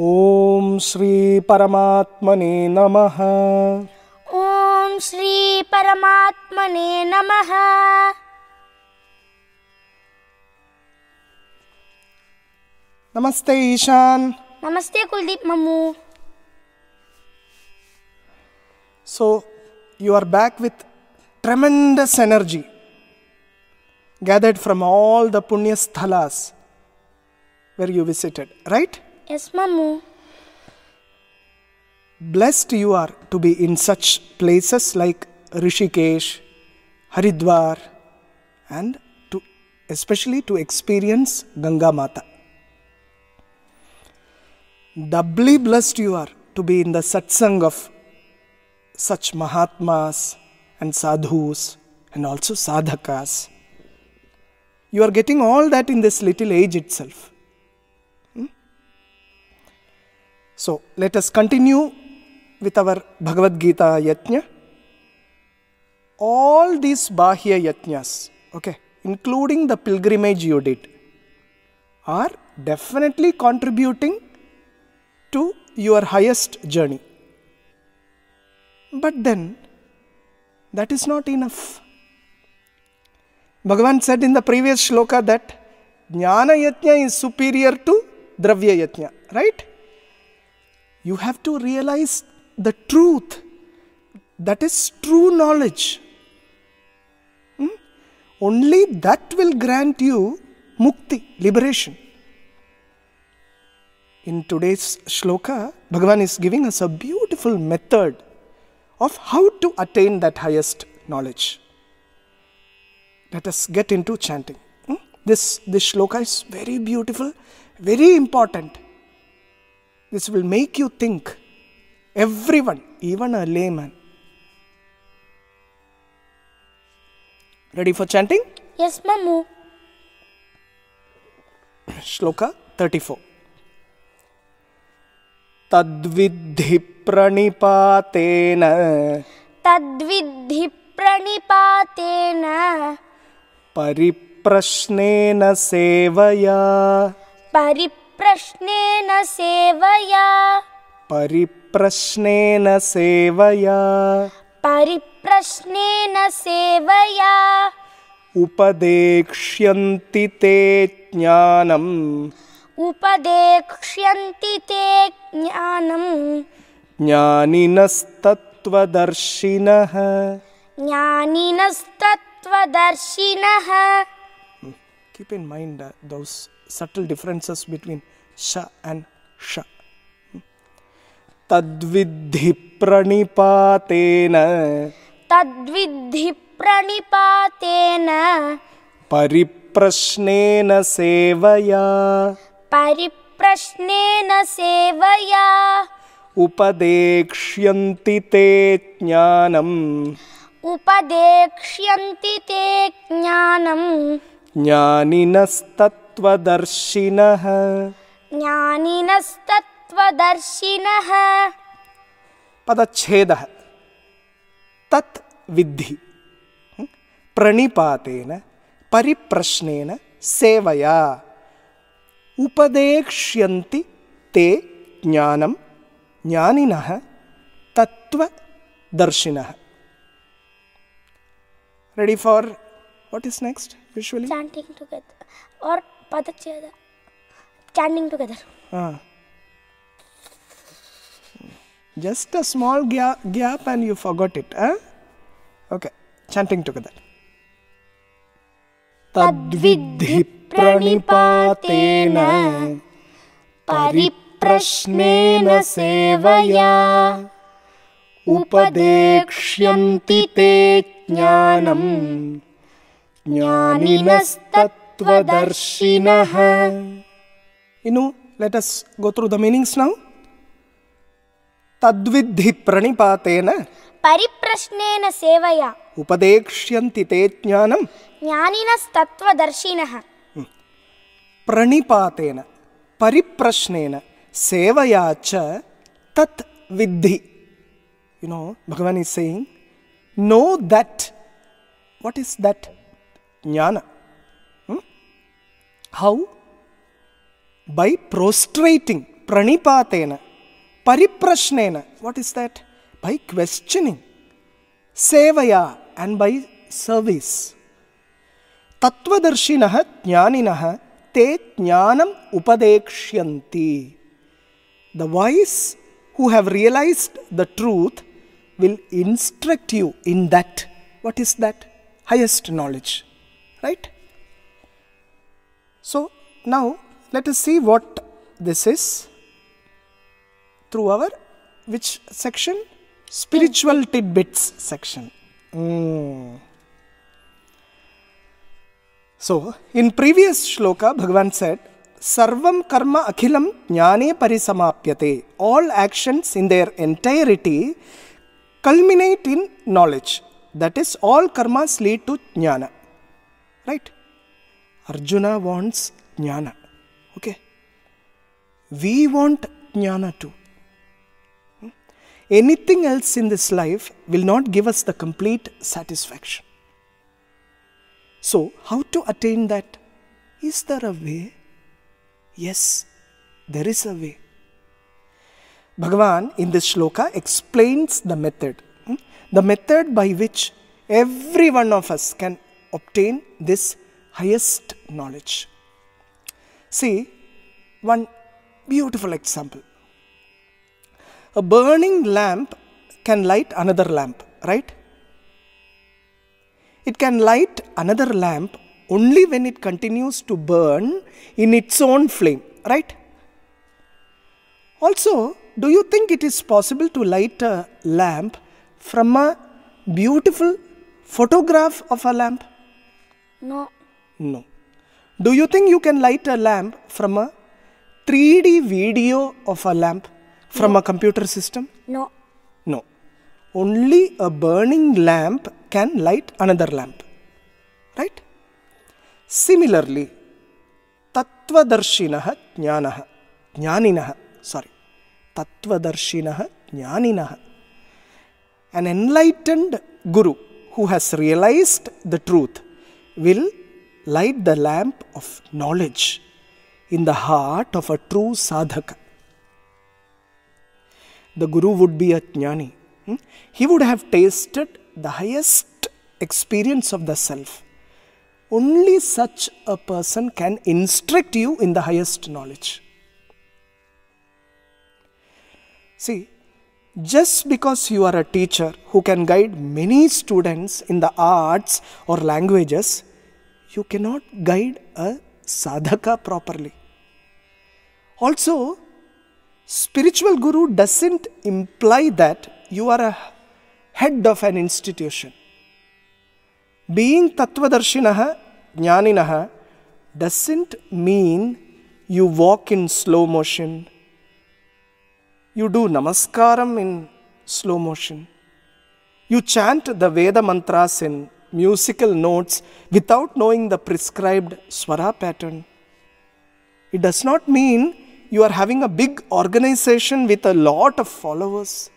ओम श्री परमात्मने नमः। ओम श्री परमात्मने नमः। नमस्ते ईशान। नमस्ते Kuldeep Mamu. So you are back with tremendous energy gathered from all the पुण्य sthalas where you visited right? Yes, Mamu. Blessed you are to be in such places like Rishikesh, Haridwar, and to especially to experience Ganga Mata. Doubly blessed you are to be in the satsang of such Mahatmas and sadhus and also sadhakas. You are getting all that in this little age itself. So let us continue with our Bhagavad Gita Yajna. All these Bahya Yajnas, okay, including the pilgrimage you did, are definitely contributing to your highest journey. But then, that is not enough. Bhagavan said in the previous shloka that Jnana Yajna is superior to Dravya Yajna, right? You have to realize the truth. That is true knowledge. Hmm? Only that will grant you mukti, liberation. In today's shloka, Bhagavan is giving us a beautiful method of how to attain that highest knowledge. Let us get into chanting. Hmm? This, this shloka is very beautiful, very important. This will make you think. Everyone, even a layman. Ready for chanting? Yes Mamu श्लोक 34 तद्विद्धि प्रणिपातेन तद्विद्धि प्रणिपातेन परिप्रश्नेन सेवया परिप्रश्नेन सेवया। परिप्रश्नेन सेवया। परिप्रश्नेन सेवया। उपदेक्ष्यन्ति ते ज्ञानम् उपदेक्ष्यन्ति ते ज्ञानम् ज्ञानिनस्तत्त्वदर्शिनः। ज्ञानिनस्तत्त्वदर्शिनः Keep in mind uh, those subtle differences between sha and sha. तद्विद्धि प्रणिपातेन तद्विद्धि प्रणिपातेन परिप्रश्नेन सेवया परिप्रश्नेन सेवया उपदेक्ष्यन्ति ते ज्ञानम् उपदेक्ष्यन्ति ते ज्ञानम् ज्ञानिनस्तत्त्वदर्शिनः। ज्ञानिनस्तत्त्वदर्शिनः। पदच्छेदः। तत् विद्धि। प्रणिपातेन परिप्रश्नेन सेवया। उपदेक्ष्यन्ति ते ज्ञानं ज्ञानिनः तत्त्वदर्शिनः। Ready for what is next? Usually chanting together or padacheda chanting together Ah. just a small gap, gap and you forgot it huh? okay chanting together तद्विद्धि प्रणिपातेन परिप्रश्नेन सेवया उपदेक्ष्यन्ति ते ज्ञानम् జ్ఞానినస్తత్వదర్శినః. ఇను let us go through the meanings now. తద్విద్ధి ప్రణిపాతేన పరిప్రశ్నేన సేవయ. ఉపదేక్ష్యంతి తే జ్ఞానం. జ్ఞానినస్తత్వదర్శిన. ప్రణిపాతేన పరిప్రశ్నేన సేవయా చ తత్ విద్ధి you know Bhagavan is saying know that what is that jnana Hmm? how by prostrating pranipatena, pariprashnena. What is that? By questioning. Sevaya and by service. तत्वदर्शिनः ज्ञानिनः ते ज्ञानम् उपदेक्ष्यन्ति the wise who have realized the truth will instruct you in that what is that highest knowledge right so now let us see what this is through our which section spiritual tidbits section Mm. So, in previous shloka, Bhagavan said, Sarvam karma akhilam jnane parisamapyate. All actions in their entirety culminate in knowledge. That is, all karmas lead to jnana. Right? Arjuna wants jnana. Okay? We want jnana too. Hmm? Anything else in this life will not give us the complete satisfaction. So, how to attain that? Is there a way? Yes, there is a way. Bhagavan in this shloka explains the method. hmm? The method by which every one of us can obtain this highest knowledge. See, one beautiful example. A burning lamp can light another lamp, right? It can light another lamp only when it continues to burn in its own flame, right? Also, do you think it is possible to light a lamp from a beautiful photograph of a lamp? No. No. Do you think you can light a lamp from a 3D video of a lamp from a computer system? No. No. Only a burning lamp can light another lamp. Right? Similarly, Tattvadarshinaha Jnanaha, Jnaninaha, sorry, Tattvadarshinaha Jnaninaha. An enlightened Guru who has realized the truth will light the lamp of knowledge in the heart of a true sadhaka. The Guru would be a jnani. hmm? He would have tasted the highest experience of the self. Only such a person can instruct you in the highest knowledge. See, just because you are a teacher who can guide many students in the arts or languages, you cannot guide a sadhaka properly. Also, spiritual guru doesn't imply that you are a head of an institution. Being Tatvadarshinaha, Jnaninaha, doesn't mean you walk in slow motion, you do namaskaram in slow motion, you chant the Veda mantras in musical notes without knowing the prescribed swara pattern. It does not mean you are having a big organization with a lot of followers.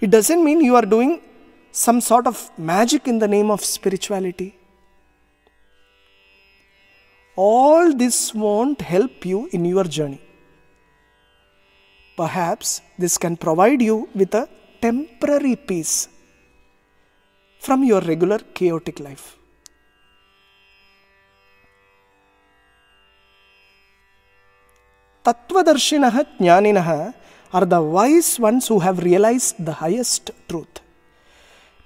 It doesn't mean you are doing some sort of magic in the name of spirituality. All this won't help you in your journey. Perhaps this can provide you with a temporary peace from your regular chaotic life. Tattvadarshinaha Jnaninaha are the wise ones who have realized the highest truth.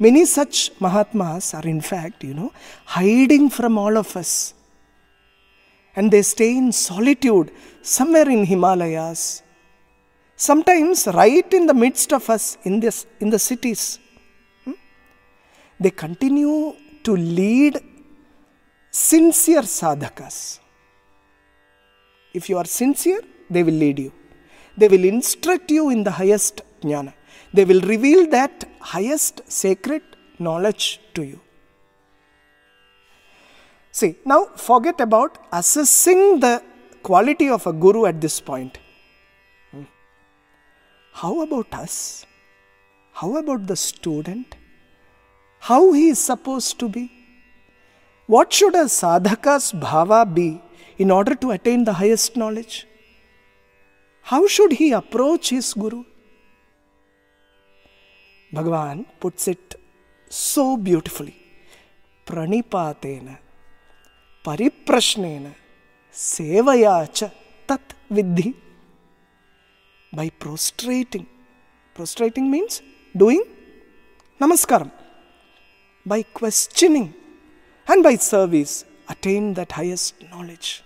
Many such Mahatmas are, in fact, you know, hiding from all of us. And they stay in solitude somewhere in Himalayas. Sometimes right in the midst of us in, this, in the cities. They continue to lead sincere sadhakas. If you are sincere, they will lead you. They will instruct you in the highest jnana. They will reveal that highest sacred knowledge to you. See, now forget about assessing the quality of a guru at this point. Hmm. How about us? How about the student? How he is supposed to be? What should a sadhaka's bhava be in order to attain the highest knowledge? How should he approach his guru? Bhagavan puts it so beautifully. Pranipatena, pariprashnena, sevaya cha tat vidhi. By prostrating. Prostrating means doing namaskaram. By questioning and by service, attain that highest knowledge.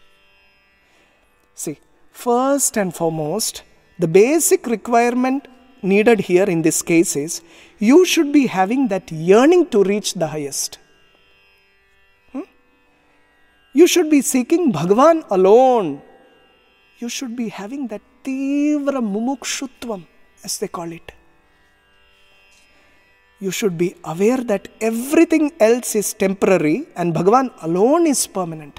See, first and foremost, the basic requirement needed here in this case is you should be having that yearning to reach the highest. Hmm? You should be seeking Bhagavan alone. You should be having that tivra mumukshutvam, as they call it. You should be aware that everything else is temporary and Bhagavan alone is permanent.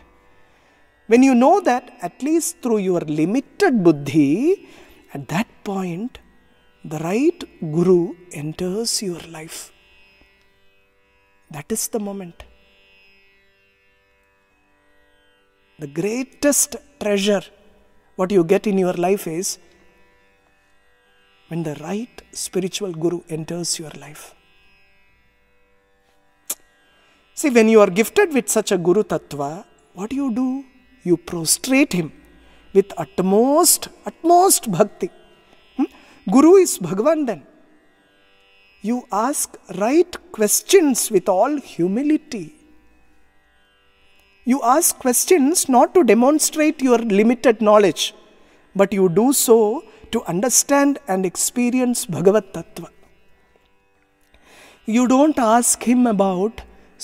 When you know that, at least through your limited buddhi, at that point, the right guru enters your life. That is the moment. The greatest treasure what you get in your life is when the right spiritual guru enters your life. See, when you are gifted with such a Guru Tattva, what do you do? You prostrate him with utmost, utmost bhakti. Hmm? Guru is Bhagavan then. You ask right questions with all humility. You ask questions not to demonstrate your limited knowledge, but you do so to understand and experience Bhagavat Tattva. You don't ask him about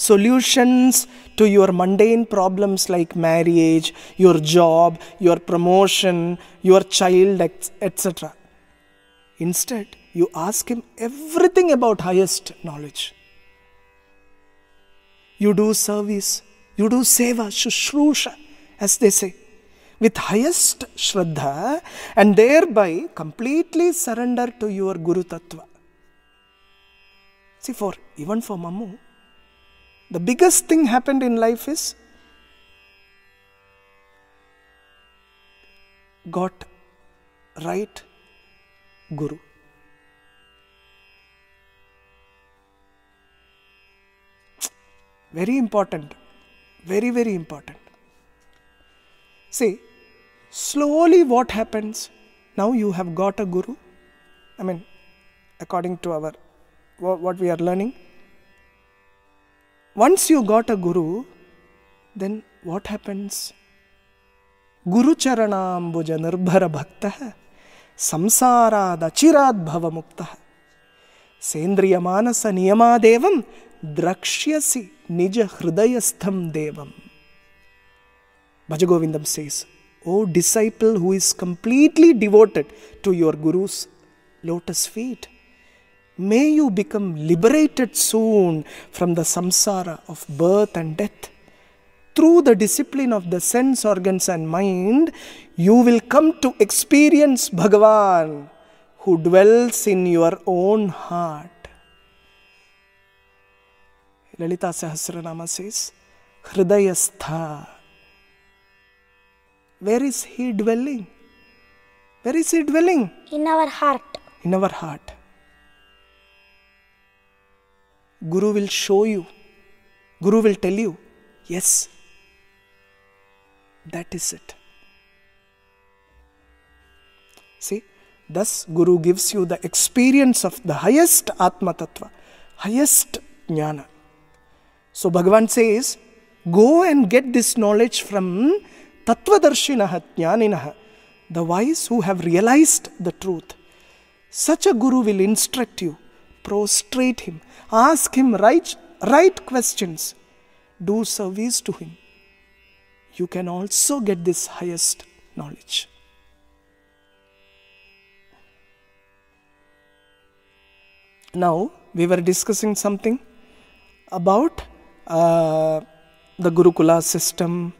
solutions to your mundane problems like marriage, your job, your promotion, your child, etc. Instead, you ask him everything about highest knowledge. You do service, you do seva, shushrusha, as they say, with highest shraddha and thereby completely surrender to your Guru Tattva. See, for even for Mamu, the biggest thing happened in life is got right guru. Very important. Very very important. See slowly what happens now you have got a guru. I mean according to our what we are learning once you got a guru, then what happens? Guru charanambuja nirbhara bhaktaha samsarad achirad bhava muktaha సేంద్రియ మానస నియమాదేవం ద్రక్ష్యసి నిజ హృదయస్థం దేవం Bhaja Govindam says O disciple who is completely devoted to your guru's lotus feet may you become liberated soon from the samsara of birth and death. Through the discipline of the sense organs and mind, you will come to experience Bhagavan who dwells in your own heart. Lalita Sahasranama says, Hridayastha. Where is he dwelling? Where is he dwelling? in our heart. In our heart. Guru will show you. Guru will tell you, yes, that is it. See, thus Guru gives you the experience of the highest Atma Tattva, highest Jnana. So Bhagavan says, go and get this knowledge from Tattvadarshinaha Jnaninaha, the wise who have realized the truth. Such a Guru will instruct you, prostrate him, ask him right, right questions, do service to him. You can also get this highest knowledge. Now, we were discussing something about uh, the Gurukula system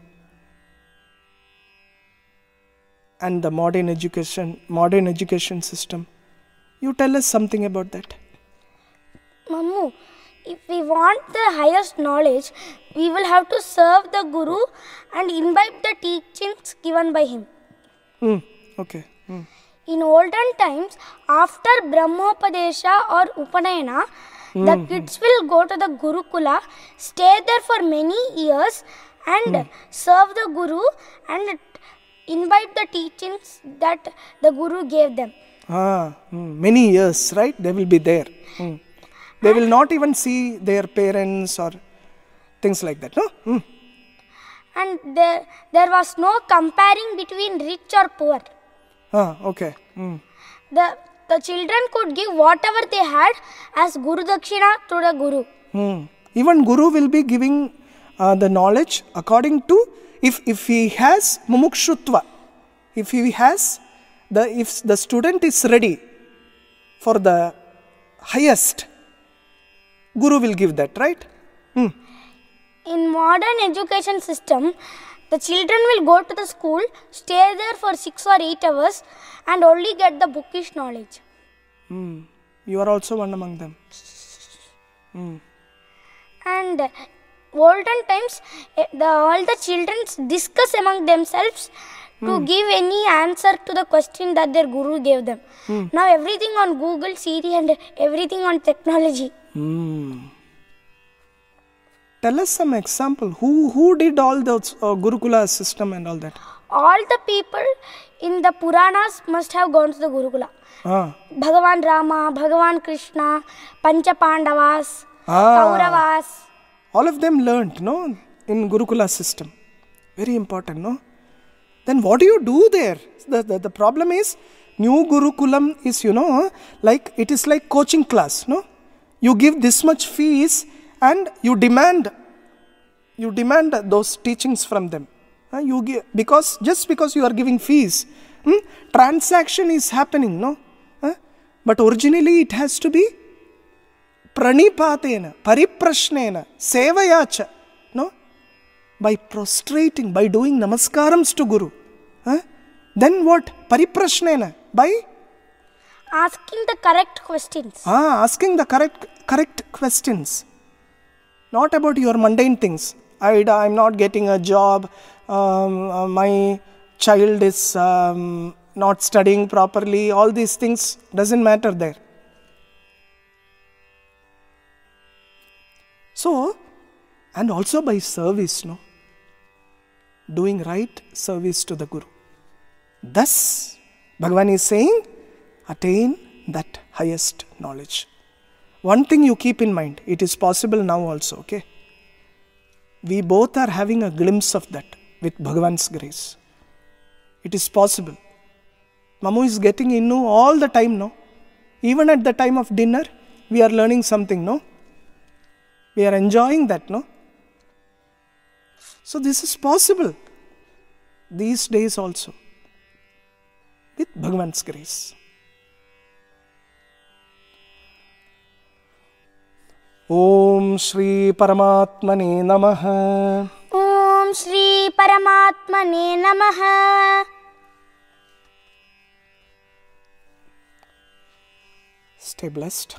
and the modern education modern education system. You tell us something about that. Mammu, if we want the highest knowledge, we will have to serve the Guru and imbibe the teachings given by him. Hmm. Okay. Hmm. in olden times, after Brahmopadesha or Upanayana, the kids will go to the Gurukula, stay there for many years, and serve the Guru and invite the teachings that the Guru gave them. Ah, mm, many years, right? They will be there. Mm. They will not even see their parents or things like that, no? Mm. And there, there was no comparing between rich or poor. Ah, okay. Mm. The, the children could give whatever they had as Guru Dakshina to the Guru. Hmm. Even Guru will be giving uh, the knowledge according to if if he has mumukshutva, if he has the if the student is ready for the highest, Guru will give that, right? Hmm. In modern education system, the children will go to the school, stay there for 6 or 8 hours and only get the bookish knowledge. Hmm. You are also one among them. Hmm. And olden times, eh, the, all the children discuss among themselves to give any answer to the question that their guru gave them. Now everything on Google, Siri, and everything on technology. Hmm. Tell us some example. Who who did all those uh, Gurukula system and all that? All the people in the Puranas must have gone to the Gurukula. Ah. Bhagavan Rama, Bhagavan Krishna, Pancha Pandavas, Ah. Kauravas. all of them learnt no in gurukula system very important no then what do you do there the, the, the problem is new gurukulam is you know like it is like coaching class no you give this much fees and you demand you demand those teachings from them you give because just because you are giving fees hmm, transaction is happening no but originally it has to be pranipaten, pariprashnena, sevaya cha. No? By prostrating, by doing namaskarams to Guru. Huh? Then what? Pariprashnena. By Asking the correct questions. ah, asking the correct, correct questions. Not about your mundane things. I, I'm not getting a job. Um, uh, my child is um, not studying properly. All these things doesn't matter there. So, and also by service, no? Doing right service to the Guru. Thus, Bhagavan is saying, attain that highest knowledge. One thing you keep in mind, it is possible now also, okay? We both are having a glimpse of that with Bhagavan's grace. It is possible. Mamu is getting in all the time, no? Even at the time of dinner, we are learning something, no? We are enjoying that, no? So, this is possible these days also with Bhagavan's grace. ॐ श्री परमात्मने नमः ॐ श्री परमात्मने नमः Stay blessed.